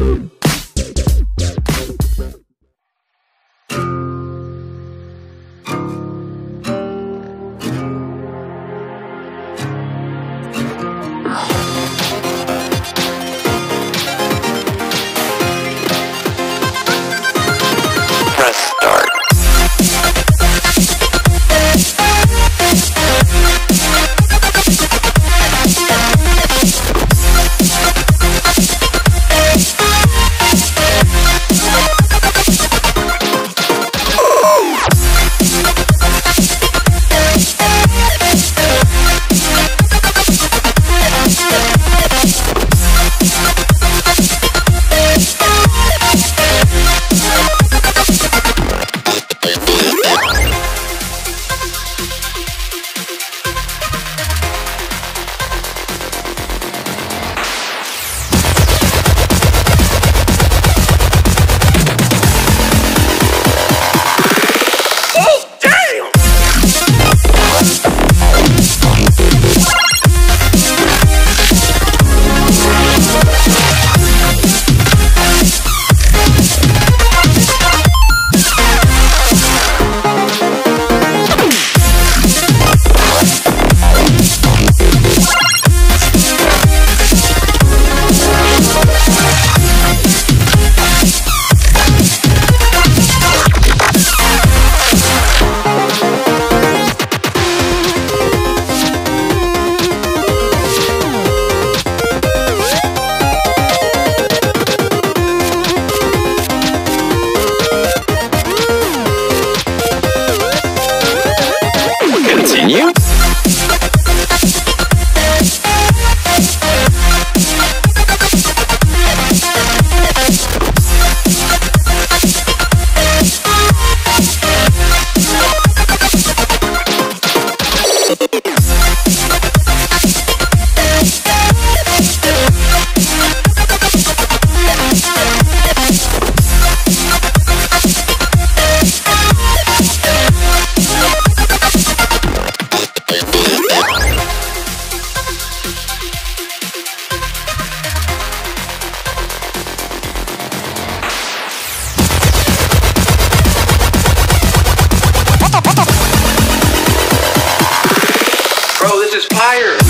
Woo! this just fire.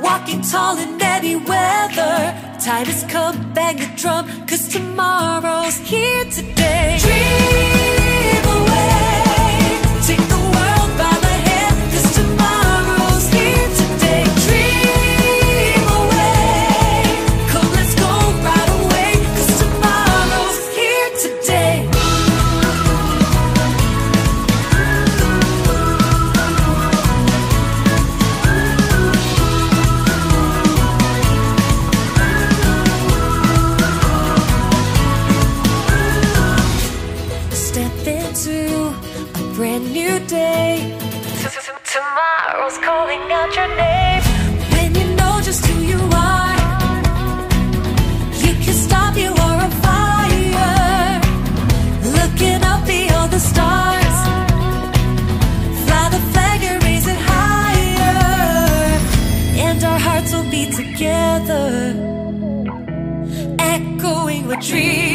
Walking tall in any weather. Titus, come, bang the drum, cause tomorrow's here today. Dream tree.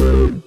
You.